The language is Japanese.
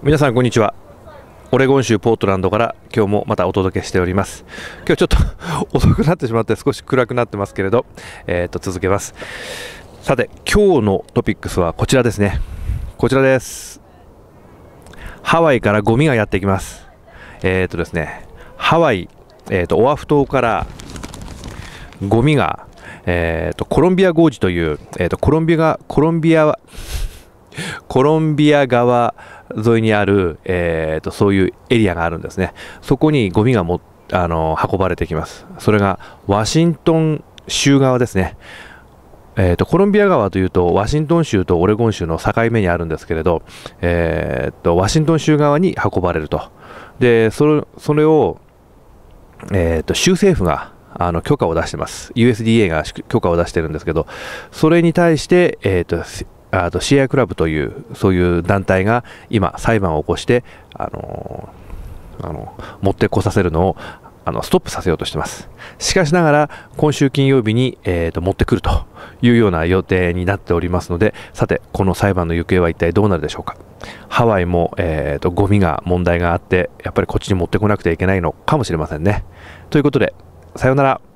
皆さんこんにちは。オレゴン州ポートランドから今日もまたお届けしております。今日ちょっと 遅くなってしまって少し暗くなってますけれど、えー、と続けます。さて今日のトピックスはこちらですね。こちらです。ハワイからゴミがやってきます。えっ、ー、とですねハワイ、えーと、オアフ島からゴミが、えーと、コロンビアゴージという、えーと、コロンビアコロンビアコロンビア川沿いにある、えーと、そういうエリアがあるんですね。そこにゴミがもあの運ばれてきます。それがワシントン州側ですね。えーと、コロンビア川というとワシントン州とオレゴン州の境目にあるんですけれど、えーと、ワシントン州側に運ばれると。で、それそれを、えー、と州政府があの許可を出してます。USDA が許可を出してるんですけど、それに対して、えー、とあとシアクラブというそういう団体が今裁判を起こしてあのあの持ってこさせるのをあのストップさせようとしてます。しかしながら今週金曜日に、えーと、持ってくるというような予定になっておりますのでさてこの裁判の行方は一体どうなるでしょうか。ハワイも、えーとゴミが問題があってやっぱりこっちに持ってこなくてはいけないのかもしれませんね。ということでさようなら。